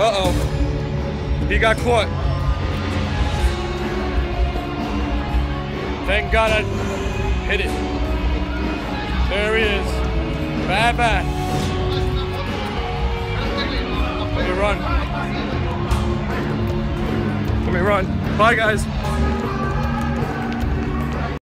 Uh-oh. He got caught. Thank God I hit it. There he is. Bad bad. Let me run. Let me run. Bye guys.